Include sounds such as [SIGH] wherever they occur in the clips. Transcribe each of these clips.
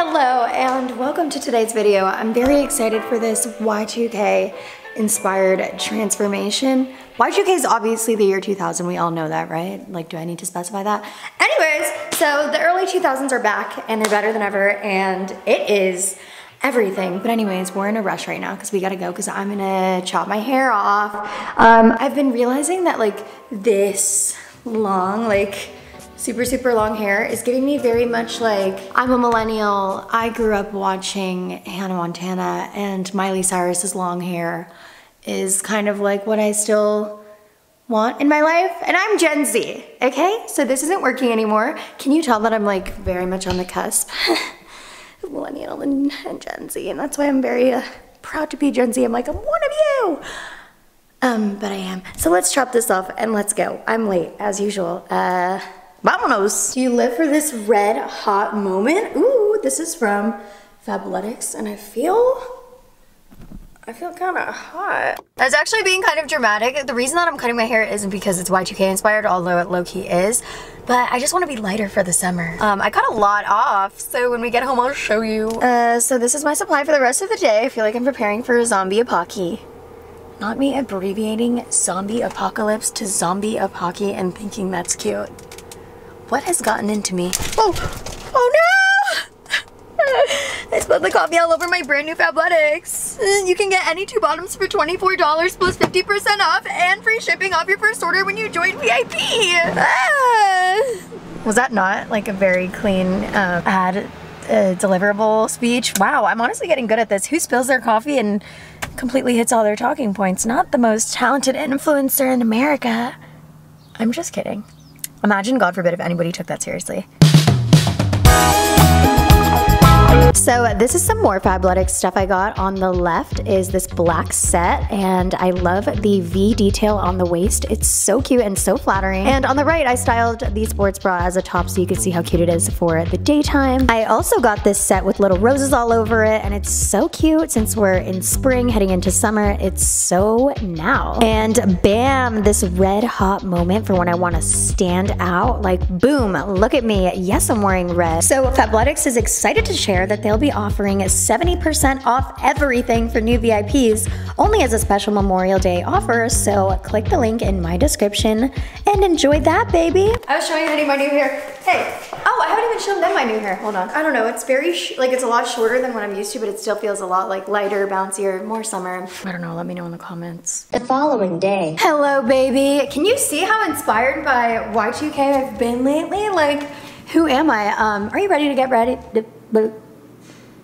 Hello and welcome to today's video. I'm very excited for this Y2K inspired transformation. Y2K is obviously the year 2000, we all know that, right? Like, do I need to specify that? Anyways, so the early 2000s are back and they're better than ever and it is everything. But anyways, we're in a rush right now because we gotta go because I'm gonna chop my hair off. Um, I've been realizing that like this long, like super, super long hair is giving me very much like, I'm a millennial. I grew up watching Hannah Montana and Miley Cyrus's long hair is kind of like what I still want in my life. And I'm Gen Z, okay? So this isn't working anymore. Can you tell that I'm like very much on the cusp? [LAUGHS] millennial and, and, Gen Z. And that's why I'm very uh, proud to be Gen Z. I'm like, I'm one of you. Um, but I am. So let's chop this off and let's go. I'm late as usual. Uh, Vámonos. Do you live for this red hot moment? Ooh, this is from Fabletics and I feel, I feel kind of hot. I was actually being kind of dramatic. The reason that I'm cutting my hair isn't because it's Y2K inspired, although it low-key is, but I just want to be lighter for the summer. Um, I cut a lot off, so when we get home, I'll show you. Uh, so this is my supply for the rest of the day. I feel like I'm preparing for a zombie apocalypse. Not me abbreviating zombie apocalypse to zombie apocalypse and thinking that's cute. What has gotten into me? Oh, oh no! [LAUGHS] I spilled the coffee all over my brand new Fabletics. You can get any two bottoms for $24 plus 50% off and free shipping off your first order when you join VIP. Ah. Was that not like a very clean uh, ad uh, deliverable speech? Wow, I'm honestly getting good at this. Who spills their coffee and completely hits all their talking points? Not the most talented influencer in America. I'm just kidding. Imagine, God forbid, if anybody took that seriously. So this is some more Fabletics stuff I got. On the left is this black set and I love the V detail on the waist. It's so cute and so flattering. And on the right, I styled the sports bra as a top so you can see how cute it is for the daytime. I also got this set with little roses all over it and it's so cute since we're in spring heading into summer. It's so now. And bam, this red hot moment for when I want to stand out. Like boom, look at me. Yes, I'm wearing red. So Fabletics is excited to share that they'll be offering 70% off everything for new VIPs only as a special Memorial Day offer. So click the link in my description and enjoy that, baby. I was showing Honey my new hair. Hey, oh, I haven't even shown them my new hair. Hold on. I don't know. It's very, like, it's a lot shorter than what I'm used to, but it still feels a lot like lighter, bouncier, more summer. I don't know. Let me know in the comments. The following day. Hello, baby. Can you see how inspired by Y2K I've been lately? Like, who am I? Um, are you ready to get ready?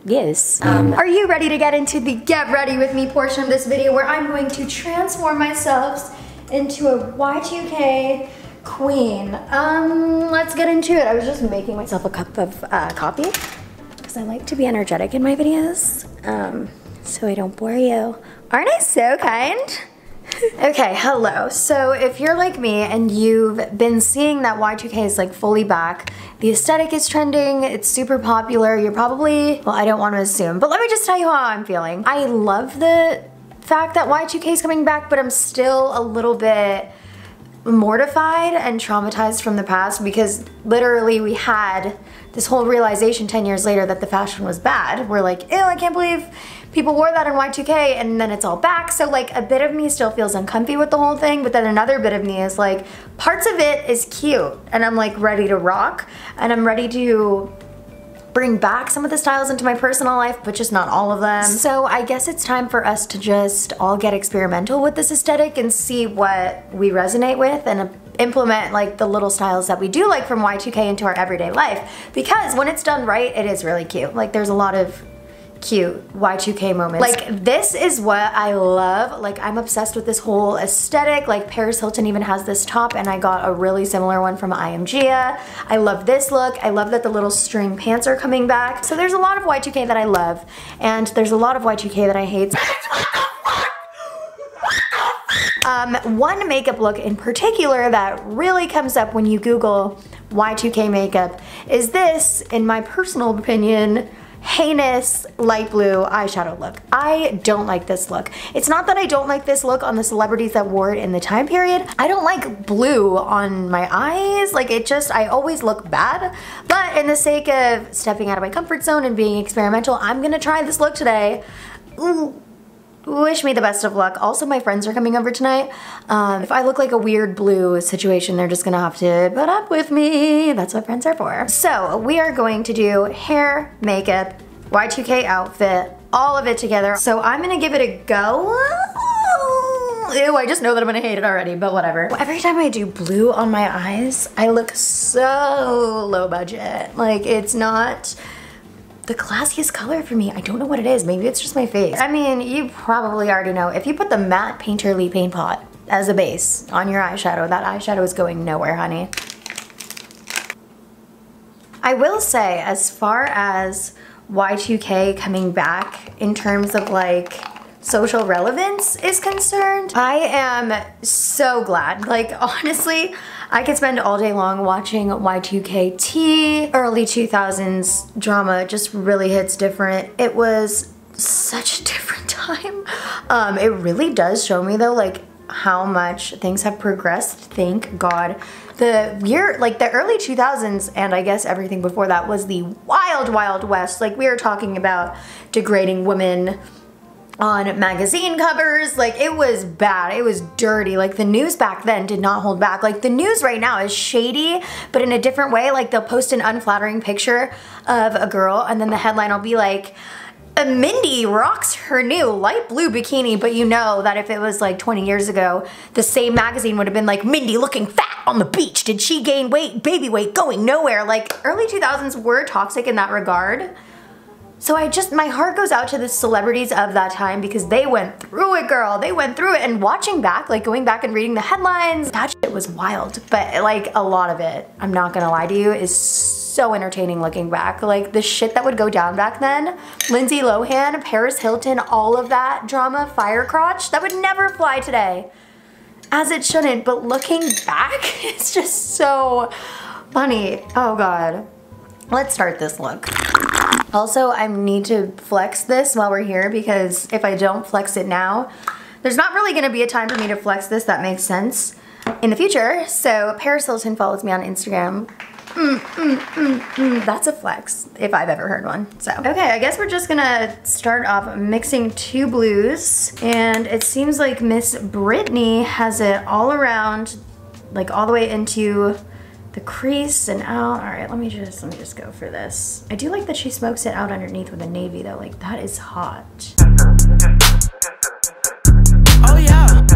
Yes. Um, are you ready to get into the get ready with me portion of this video where I'm going to transform myself into a Y2K queen? Um, let's get into it. I was just making myself a cup of uh, coffee because I like to be energetic in my videos um, so I don't bore you. Aren't I so kind? Okay, hello. So if you're like me and you've been seeing that Y2K is like fully back, the aesthetic is trending, it's super popular, you're probably, well, I don't want to assume, but let me just tell you how I'm feeling. I love the fact that Y2K is coming back, but I'm still a little bit mortified and traumatized from the past because literally we had this whole realization 10 years later that the fashion was bad. We're like, ew, I can't believe people wore that in Y2K and then it's all back. So like a bit of me still feels uncomfy with the whole thing, but then another bit of me is like, parts of it is cute and I'm like ready to rock and I'm ready to bring back some of the styles into my personal life, but just not all of them. So I guess it's time for us to just all get experimental with this aesthetic and see what we resonate with and implement like the little styles that we do like from Y2K into our everyday life. Because when it's done right, it is really cute. Like there's a lot of cute Y2K moments. Like this is what I love. Like I'm obsessed with this whole aesthetic. Like Paris Hilton even has this top and I got a really similar one from I.AM.GIA. I love this look. I love that the little string pants are coming back. So there's a lot of Y2K that I love and there's a lot of Y2K that I hate. Um, one makeup look in particular that really comes up when you Google Y2K makeup is this, in my personal opinion, heinous light blue eyeshadow look. I don't like this look. It's not that I don't like this look on the celebrities that wore it in the time period. I don't like blue on my eyes. Like it just, I always look bad. But in the sake of stepping out of my comfort zone and being experimental, I'm gonna try this look today. Ooh wish me the best of luck. Also, my friends are coming over tonight. Um, if I look like a weird blue situation, they're just gonna have to put up with me. That's what friends are for. So we are going to do hair, makeup, Y2K outfit, all of it together. So I'm gonna give it a go. Ew, I just know that I'm gonna hate it already, but whatever. Every time I do blue on my eyes, I look so low budget. Like, it's not the classiest color for me. I don't know what it is. Maybe it's just my face. I mean, you probably already know. If you put the MAC Painterly Paint Pot as a base on your eyeshadow, that eyeshadow is going nowhere, honey. I will say, as far as Y2K coming back in terms of like social relevance is concerned, I am so glad. Like, [LAUGHS] honestly, I could spend all day long watching Y2K tea. Early 2000s drama just really hits different. It was such a [LAUGHS] different time. Um, it really does show me though like how much things have progressed, thank God. The year, like the early 2000s and I guess everything before that was the wild, wild west. Like we are talking about degrading women, on magazine covers. Like it was bad. It was dirty. Like the news back then did not hold back. Like the news right now is shady, but in a different way. Like they'll post an unflattering picture of a girl and then the headline will be like, Mindy rocks her new light blue bikini, but you know that if it was like 20 years ago, the same magazine would have been like, Mindy looking fat on the beach. Did she gain weight, baby weight, going nowhere? Like early 2000s were toxic in that regard. So I just, my heart goes out to the celebrities of that time because they went through it, girl. They went through it and watching back, like going back and reading the headlines, that shit was wild. But like a lot of it, I'm not gonna lie to you, is so entertaining looking back. Like the shit that would go down back then, Lindsay Lohan, Paris Hilton, all of that drama, fire crotch, that would never fly today. As it shouldn't, but looking back, [LAUGHS] it's just so funny. Oh God. Let's start this look. Also, I need to flex this while we're here because if I don't flex it now, there's not really gonna be a time for me to flex this that makes sense in the future. So Paris Hilton follows me on Instagram. Mm, mm, mm, mm, that's a flex if I've ever heard one. So, okay, I guess we're just gonna start off mixing two blues and it seems like Miss Britney has it all around, like all the way into the crease and out. All right, let me just, let me just go for this. I do like that she smokes it out underneath with a navy though. Like that is hot. Oh yeah.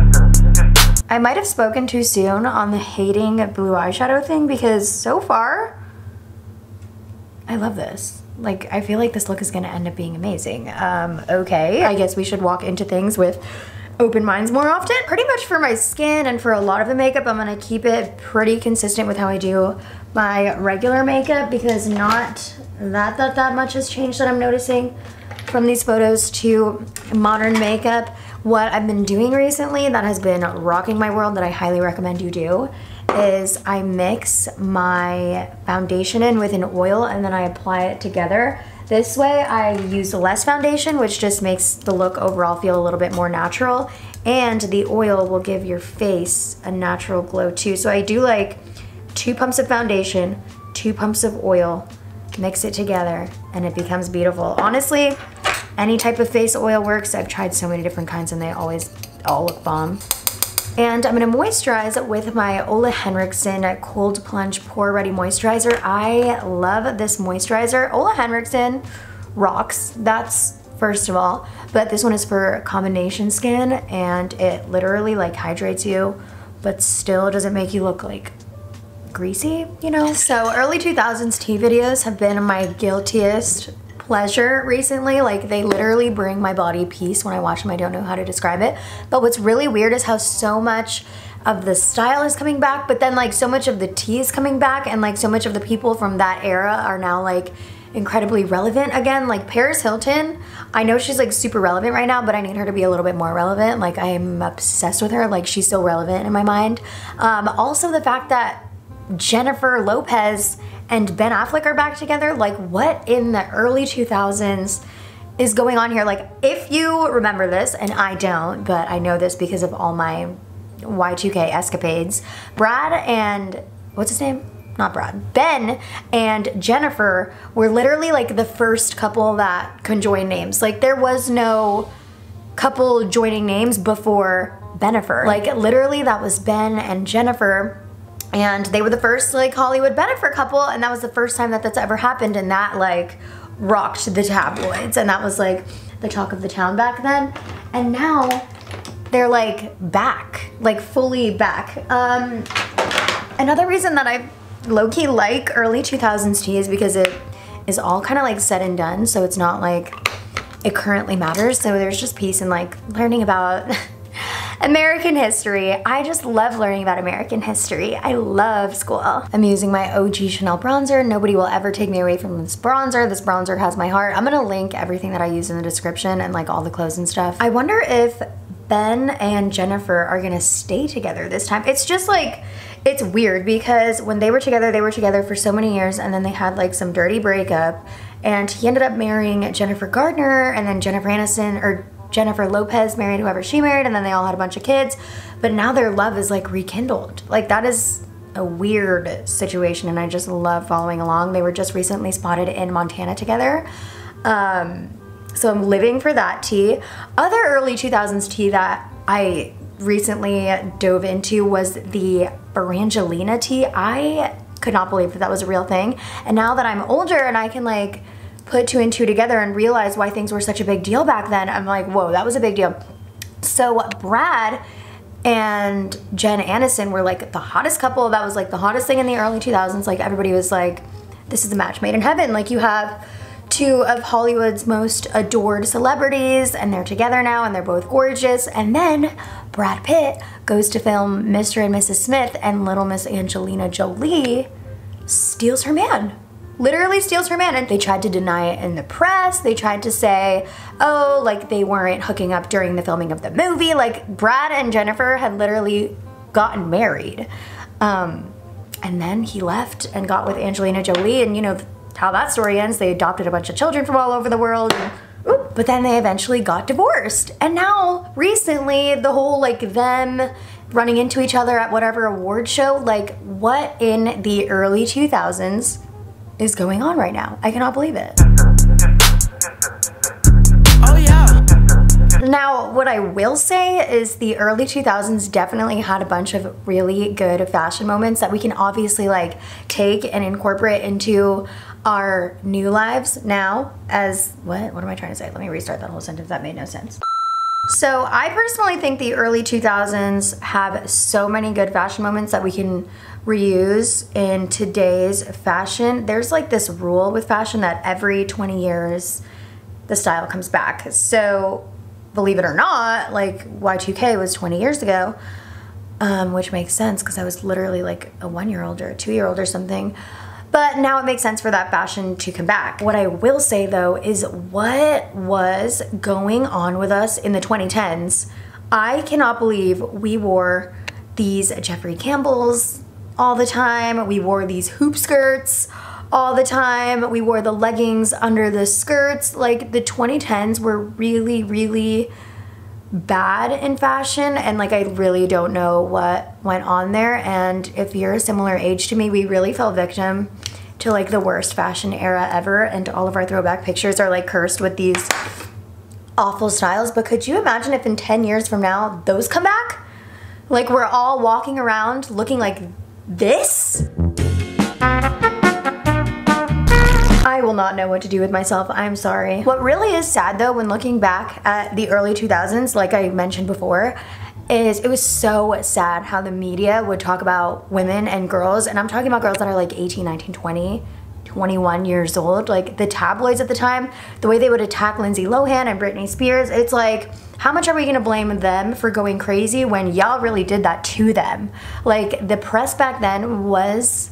I might have spoken too soon on the hating blue eyeshadow thing because so far, I love this. Like, I feel like this look is gonna end up being amazing. Um, okay, I guess we should walk into things with open minds more often. Pretty much for my skin and for a lot of the makeup, I'm gonna keep it pretty consistent with how I do my regular makeup because not that that, that much has changed that I'm noticing from these photos to modern makeup. What I've been doing recently that has been rocking my world that I highly recommend you do is I mix my foundation in with an oil and then I apply it together this way I use less foundation, which just makes the look overall feel a little bit more natural. And the oil will give your face a natural glow too. So I do like two pumps of foundation, two pumps of oil, mix it together, and it becomes beautiful. Honestly, any type of face oil works. I've tried so many different kinds and they always all look bomb. And I'm gonna moisturize with my Ole Henriksen Cold Plunge Pore Ready Moisturizer. I love this moisturizer. Ole Henriksen rocks, that's first of all, but this one is for combination skin and it literally like hydrates you, but still doesn't make you look like greasy, you know? So early 2000s tea videos have been my guiltiest pleasure recently. Like they literally bring my body peace when I watch them. I don't know how to describe it. But what's really weird is how so much of the style is coming back, but then like so much of the tea is coming back and like so much of the people from that era are now like incredibly relevant again. Like Paris Hilton, I know she's like super relevant right now, but I need her to be a little bit more relevant. Like I am obsessed with her. Like she's still relevant in my mind. Um, also the fact that Jennifer Lopez and Ben Affleck are back together. Like, what in the early 2000s is going on here? Like, if you remember this, and I don't, but I know this because of all my Y2K escapades, Brad and what's his name? Not Brad. Ben and Jennifer were literally like the first couple that conjoined names. Like, there was no couple joining names before Bennifer. Like, literally, that was Ben and Jennifer and they were the first like Hollywood Bennifer couple and that was the first time that that's ever happened and that like rocked the tabloids. And that was like the talk of the town back then. And now they're like back like fully back. Um another reason that I low-key like early 2000s tea is because it is all kind of like said and done so it's not like it currently matters. So there's just peace in like learning about [LAUGHS] American history. I just love learning about American history. I love school. I'm using my OG Chanel bronzer. Nobody will ever take me away from this bronzer. This bronzer has my heart. I'm gonna link everything that I use in the description and like all the clothes and stuff. I wonder if Ben and Jennifer are gonna stay together this time. It's just like, it's weird because when they were together, they were together for so many years and then they had like some dirty breakup and he ended up marrying Jennifer Gardner and then Jennifer Aniston, or Jennifer Lopez married whoever she married and then they all had a bunch of kids. But now their love is like rekindled. Like that is a weird situation and I just love following along. They were just recently spotted in Montana together. Um, so I'm living for that tea. Other early 2000s tea that I recently dove into was the Brangelina tea. I could not believe that that was a real thing. And now that I'm older and I can like put two and two together and realize why things were such a big deal back then, I'm like, whoa, that was a big deal. So Brad and Jen Aniston were like the hottest couple. That was like the hottest thing in the early 2000s. Like everybody was like, this is a match made in heaven. Like you have two of Hollywood's most adored celebrities and they're together now and they're both gorgeous. And then Brad Pitt goes to film Mr. and Mrs. Smith and little Miss Angelina Jolie steals her man literally steals her man. And they tried to deny it in the press. They tried to say, oh, like they weren't hooking up during the filming of the movie. Like Brad and Jennifer had literally gotten married. Um, and then he left and got with Angelina Jolie. And you know how that story ends. They adopted a bunch of children from all over the world. And, but then they eventually got divorced. And now, recently, the whole like them running into each other at whatever award show, like what in the early 2000s is going on right now. I cannot believe it. Oh yeah. Now, what I will say is the early 2000s definitely had a bunch of really good fashion moments that we can obviously like take and incorporate into our new lives now as, what? What am I trying to say? Let me restart that whole sentence. That made no sense. So I personally think the early 2000s have so many good fashion moments that we can reuse in today's fashion. There's like this rule with fashion that every 20 years the style comes back. So believe it or not, like Y2K was 20 years ago, um, which makes sense because I was literally like a one-year-old or a two-year-old or something. But now it makes sense for that fashion to come back. What I will say though is what was going on with us in the 2010s. I cannot believe we wore these Jeffrey Campbell's all the time. We wore these hoop skirts all the time. We wore the leggings under the skirts. Like the 2010s were really, really bad in fashion and like I really don't know what went on there and if you're a similar age to me we really fell victim to like the worst fashion era ever and all of our throwback pictures are like cursed with these awful styles but could you imagine if in 10 years from now those come back like we're all walking around looking like this I will not know what to do with myself. I'm sorry. What really is sad though when looking back at the early 2000s, like I mentioned before, is it was so sad how the media would talk about women and girls, and I'm talking about girls that are like 18, 19, 20, 21 years old. Like the tabloids at the time, the way they would attack Lindsay Lohan and Britney Spears, it's like, how much are we gonna blame them for going crazy when y'all really did that to them? Like the press back then was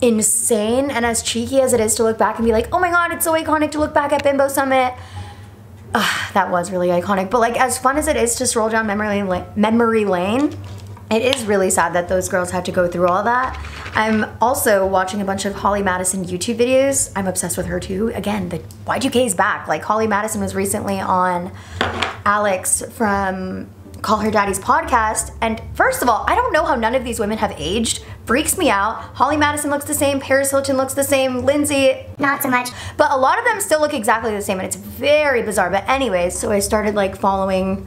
insane and as cheeky as it is to look back and be like, oh my god, it's so iconic to look back at Bimbo Summit. Ugh, that was really iconic. But like as fun as it is to stroll down memory, memory lane, it is really sad that those girls had to go through all that. I'm also watching a bunch of Holly Madison YouTube videos. I'm obsessed with her too. Again, the Y2K is back. Like Holly Madison was recently on Alex from Call Her Daddy's podcast. And first of all, I don't know how none of these women have aged. Freaks me out. Holly Madison looks the same, Paris Hilton looks the same, Lindsay, not so much. But a lot of them still look exactly the same and it's very bizarre. But anyways, so I started like following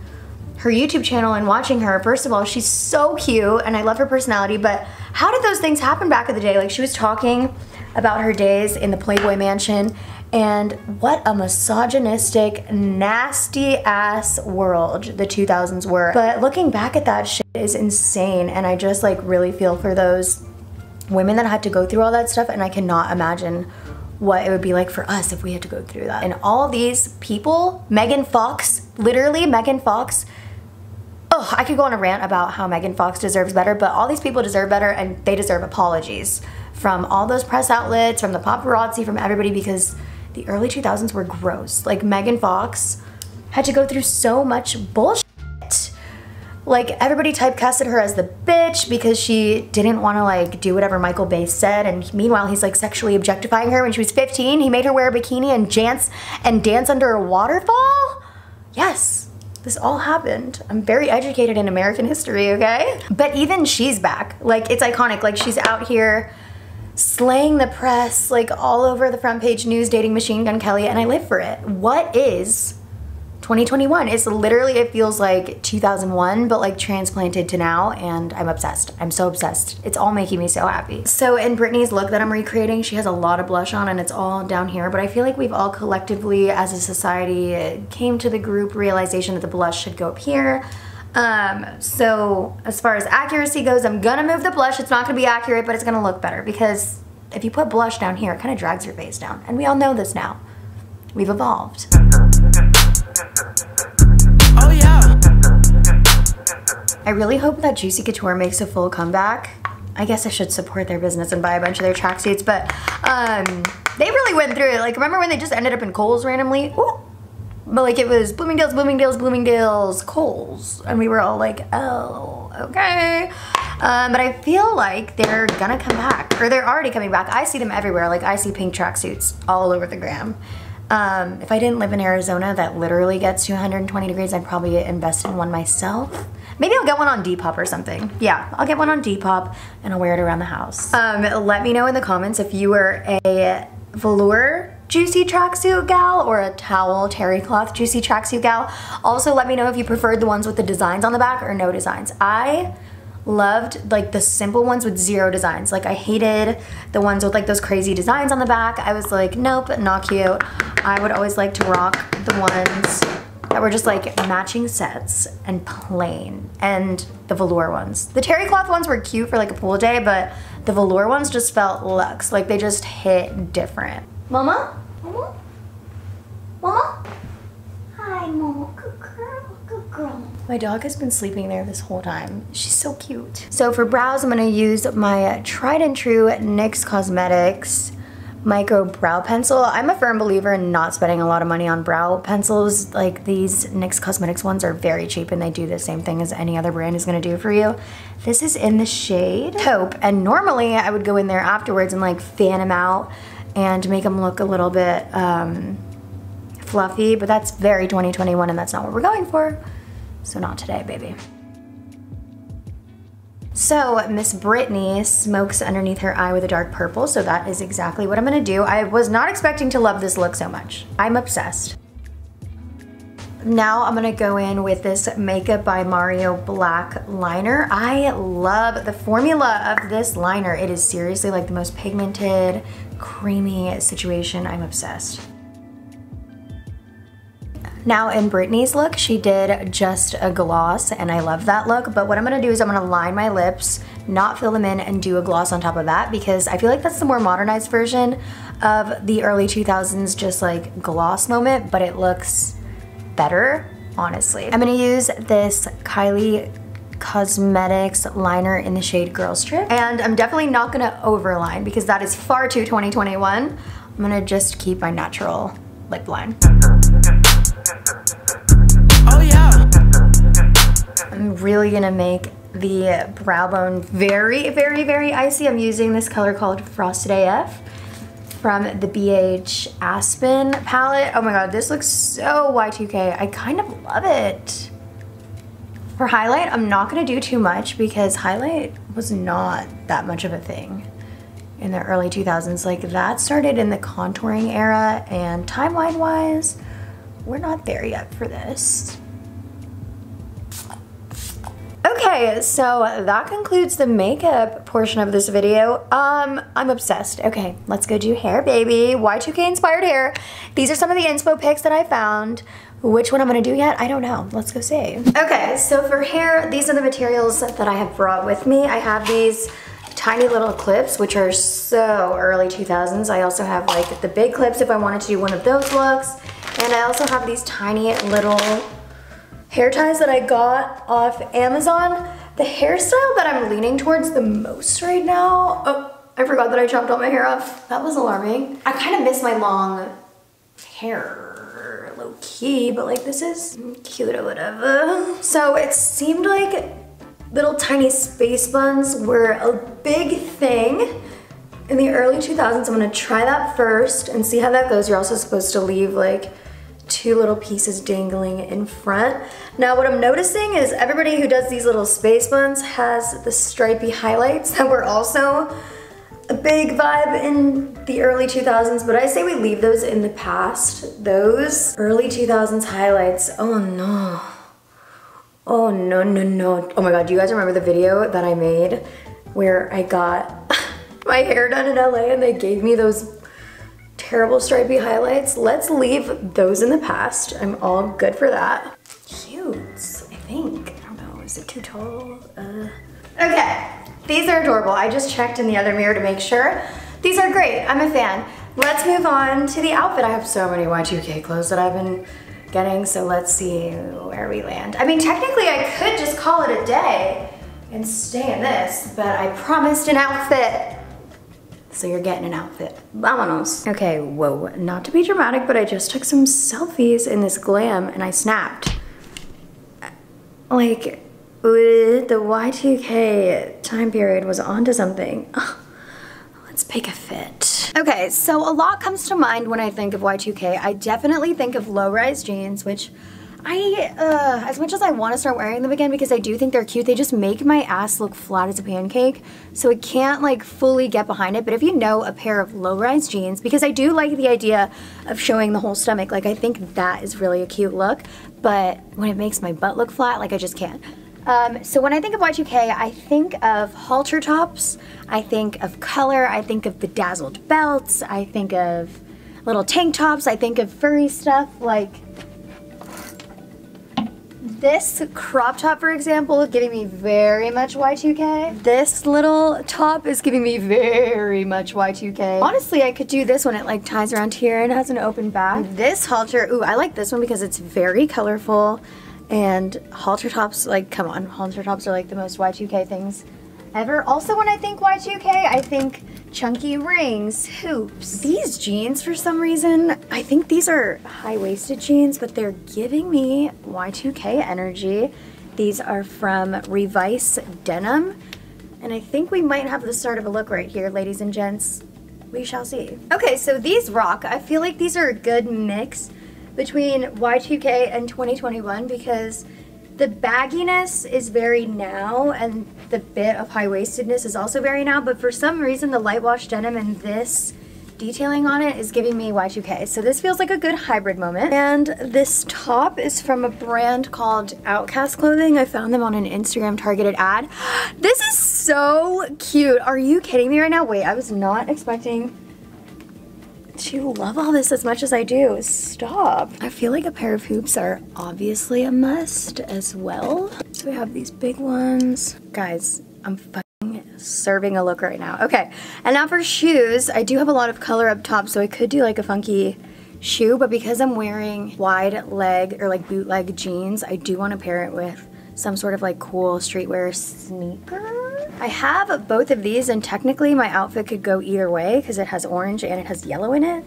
her YouTube channel and watching her, first of all, she's so cute and I love her personality, but how did those things happen back in the day? Like she was talking about her days in the Playboy Mansion and what a misogynistic, nasty ass world the 2000s were. But looking back at that shit is insane and I just like really feel for those women that had to go through all that stuff and I cannot imagine what it would be like for us if we had to go through that. And all these people, Megan Fox, literally Megan Fox, oh, I could go on a rant about how Megan Fox deserves better, but all these people deserve better and they deserve apologies from all those press outlets, from the paparazzi, from everybody because the early 2000s were gross. Like Megan Fox had to go through so much bullshit. Like everybody typecasted her as the bitch because she didn't want to like do whatever Michael Bay said and meanwhile he's like sexually objectifying her when she was 15. He made her wear a bikini and dance and dance under a waterfall? Yes. This all happened. I'm very educated in American history, okay? But even she's back. Like, it's iconic. Like, she's out here slaying the press, like, all over the front page news, dating Machine Gun Kelly, and I live for it. What is 2021. It's literally, it feels like 2001, but like transplanted to now, and I'm obsessed. I'm so obsessed. It's all making me so happy. So in Britney's look that I'm recreating, she has a lot of blush on and it's all down here, but I feel like we've all collectively as a society came to the group realization that the blush should go up here. Um, so as far as accuracy goes, I'm gonna move the blush. It's not gonna be accurate, but it's gonna look better because if you put blush down here, it kind of drags your face down. And we all know this now. We've evolved. Oh yeah. I really hope that Juicy Couture makes a full comeback. I guess I should support their business and buy a bunch of their tracksuits, but um, they really went through it. Like, remember when they just ended up in Kohl's randomly? Ooh. But like it was Bloomingdale's, Bloomingdale's, Bloomingdale's, Kohl's. And we were all like, oh, okay. Um, but I feel like they're gonna come back, or they're already coming back. I see them everywhere. Like I see pink tracksuits all over the gram. Um, if I didn't live in Arizona that literally gets to 120 degrees, I'd probably invest in one myself. Maybe I'll get one on Depop or something. Yeah, I'll get one on Depop and I'll wear it around the house. Um, let me know in the comments if you were a velour juicy tracksuit gal or a towel terry cloth juicy tracksuit gal. Also, let me know if you preferred the ones with the designs on the back or no designs. I loved like the simple ones with zero designs. Like I hated the ones with like those crazy designs on the back. I was like, nope, not cute. I would always like to rock the ones that were just like matching sets and plain and the velour ones. The terry cloth ones were cute for like a pool day, but the velour ones just felt luxe. Like they just hit different. Mama? Mama? Mama? Hi, Mama. Good girl. Good girl. My dog has been sleeping there this whole time. She's so cute. So for brows, I'm gonna use my tried and true NYX Cosmetics micro brow pencil. I'm a firm believer in not spending a lot of money on brow pencils. Like these NYX Cosmetics ones are very cheap and they do the same thing as any other brand is gonna do for you. This is in the shade Taupe and normally I would go in there afterwards and like fan them out and make them look a little bit um, fluffy, but that's very 2021 and that's not what we're going for. So not today, baby. So Miss Britney smokes underneath her eye with a dark purple, so that is exactly what I'm gonna do. I was not expecting to love this look so much. I'm obsessed. Now I'm gonna go in with this Makeup by Mario Black liner. I love the formula of this liner. It is seriously like the most pigmented, creamy situation. I'm obsessed. Now in Britney's look, she did just a gloss and I love that look, but what I'm gonna do is I'm gonna line my lips, not fill them in and do a gloss on top of that because I feel like that's the more modernized version of the early 2000s just like gloss moment, but it looks better, honestly. I'm gonna use this Kylie Cosmetics liner in the shade Girls Trip. And I'm definitely not gonna overline because that is far too 2021. I'm gonna just keep my natural lip line. Oh yeah. I'm really gonna make the brow bone very, very, very icy. I'm using this color called Frosted AF from the BH Aspen palette. Oh my god, this looks so Y2K. I kind of love it. For highlight, I'm not gonna do too much because highlight was not that much of a thing in the early 2000s. Like that started in the contouring era and timeline wise, we're not there yet for this. Okay, so that concludes the makeup portion of this video. Um, I'm obsessed. Okay, let's go do hair, baby. Y2K inspired hair. These are some of the inspo pics that I found. Which one I'm gonna do yet? I don't know. Let's go see. Okay, so for hair, these are the materials that I have brought with me. I have these tiny little clips, which are so early 2000s. I also have like the big clips if I wanted to do one of those looks. And I also have these tiny little hair ties that I got off Amazon. The hairstyle that I'm leaning towards the most right now, oh, I forgot that I chopped all my hair off. That was alarming. I kind of miss my long hair, low key, but like this is cute or whatever. So it seemed like little tiny space buns were a big thing in the early 2000s. I'm gonna try that first and see how that goes. You're also supposed to leave like two little pieces dangling in front. Now what I'm noticing is everybody who does these little space buns has the stripy highlights that were also a big vibe in the early 2000s, but I say we leave those in the past. Those early 2000s highlights, oh no. Oh no, no, no. Oh my God, do you guys remember the video that I made where I got [LAUGHS] my hair done in LA and they gave me those terrible stripy highlights? Let's leave those in the past. I'm all good for that. Cute, I think. I don't know, is it too tall? Uh... These are adorable. I just checked in the other mirror to make sure. These are great, I'm a fan. Let's move on to the outfit. I have so many Y2K clothes that I've been getting, so let's see where we land. I mean, technically I could just call it a day and stay in this, but I promised an outfit. So you're getting an outfit. Vámonos. Okay, whoa, not to be dramatic, but I just took some selfies in this glam and I snapped. Like, the Y2K time period was onto something. [LAUGHS] Let's pick a fit. Okay, so a lot comes to mind when I think of Y2K. I definitely think of low-rise jeans, which I, uh, as much as I want to start wearing them again because I do think they're cute, they just make my ass look flat as a pancake. So I can't like fully get behind it. But if you know a pair of low-rise jeans, because I do like the idea of showing the whole stomach, like I think that is really a cute look. But when it makes my butt look flat, like I just can't. Um, so when I think of Y2K, I think of halter tops, I think of color, I think of bedazzled belts, I think of little tank tops, I think of furry stuff like this crop top, for example, giving me very much Y2K. This little top is giving me very much Y2K. Honestly, I could do this one. It like ties around here and has an open back. This halter, ooh, I like this one because it's very colorful. And halter tops, like, come on, halter tops are like the most Y2K things ever. Also, when I think Y2K, I think chunky rings, hoops. These jeans, for some reason, I think these are high-waisted jeans, but they're giving me Y2K energy. These are from Revice Denim, and I think we might have the start of a look right here, ladies and gents. We shall see. Okay, so these rock. I feel like these are a good mix between Y2K and 2021 because the bagginess is very now and the bit of high-waistedness is also very now, but for some reason the light wash denim and this detailing on it is giving me Y2K. So this feels like a good hybrid moment. And this top is from a brand called Outcast Clothing. I found them on an Instagram targeted ad. [GASPS] This is so cute. Are you kidding me right now? Wait, I was not expecting to love all this as much as I do. Stop. I feel like a pair of hoops are obviously a must as well. So we have these big ones. Guys, I'm fucking serving a look right now. Okay, and now for shoes, I do have a lot of color up top, so I could do like a funky shoe, but because I'm wearing wide leg or like bootleg jeans, I do want to pair it with some sort of like cool streetwear sneaker. I have both of these and technically my outfit could go either way because it has orange and it has yellow in it.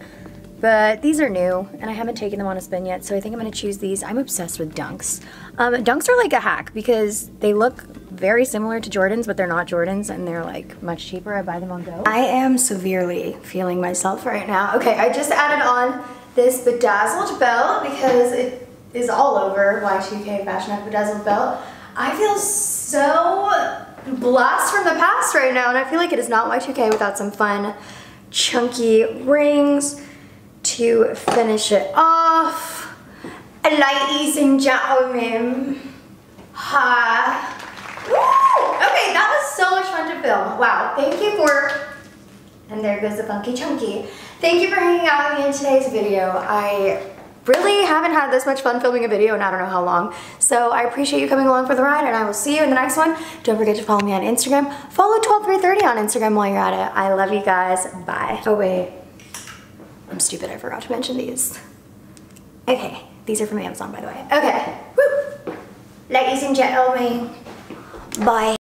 But these are new and I haven't taken them on a spin yet, so I think I'm gonna choose these. I'm obsessed with dunks. Um, dunks are like a hack because they look very similar to Jordans, but they're not Jordans and they're like much cheaper. I buy them on Go. I am severely feeling myself right now. Okay, I just added on this bedazzled belt because it is all over Y2K Fashion Hut bedazzled belt. I feel so blast from the past right now and I feel like it is not Y2K without some fun chunky rings to finish it off. Ladies and gentlemen, hi. Woo! Okay, that was so much fun to film. Wow, thank you for, and there goes the funky chunky. Thank you for hanging out with me in today's video. I really haven't had this much fun filming a video in I don't know how long. So I appreciate you coming along for the ride and I will see you in the next one. Don't forget to follow me on Instagram. Follow 12330 on Instagram while you're at it. I love you guys. Bye. Oh wait, I'm stupid. I forgot to mention these. Okay, these are from Amazon by the way. Okay, Woo. ladies and gentlemen, bye.